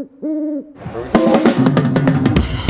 Three, four.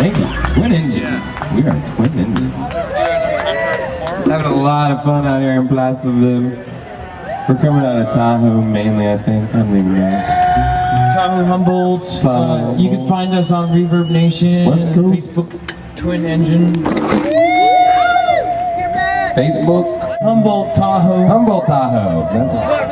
Thank you. Twin engine. Yeah. We are twin engine. Having a lot of fun out here in Placerville. We're coming out of Tahoe mainly, I think. I'm leaving now. Tahoe Humboldt. Uh, Tahoe. Uh, you can find us on Reverb Nation. Facebook Twin Engine. Facebook. Humboldt Tahoe. Humboldt Tahoe.